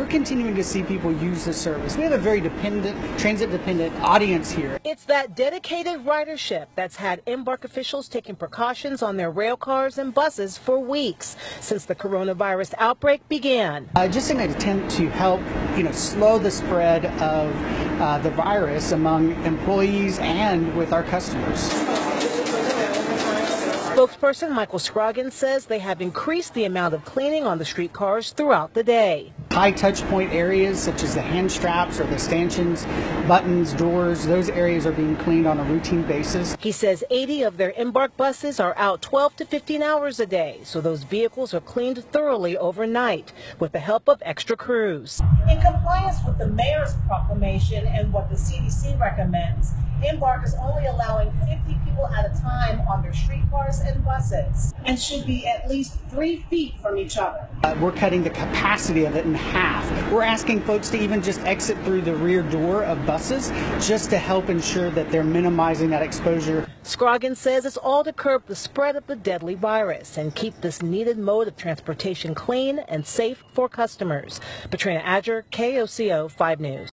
We're continuing to see people use the service. We have a very dependent, transit dependent audience here. It's that dedicated ridership that's had Embark officials taking precautions on their rail cars and buses for weeks since the coronavirus outbreak began. Uh, just in an attempt to help, you know, slow the spread of uh, the virus among employees and with our customers. Spokesperson Michael Scroggins says they have increased the amount of cleaning on the streetcars throughout the day. High touch point areas such as the hand straps or the stanchions, buttons, doors, those areas are being cleaned on a routine basis. He says 80 of their Embark buses are out 12 to 15 hours a day, so those vehicles are cleaned thoroughly overnight with the help of extra crews. In compliance with the mayor's proclamation and what the CDC recommends, Embark is only allowing 50 people at a time on their streetcars and buses and should be at least three feet from each other. Uh, we're cutting the capacity of it in half. We're asking folks to even just exit through the rear door of buses just to help ensure that they're minimizing that exposure. Scroggins says it's all to curb the spread of the deadly virus and keep this needed mode of transportation clean and safe for customers. Patrina Adger, KOCO 5 News.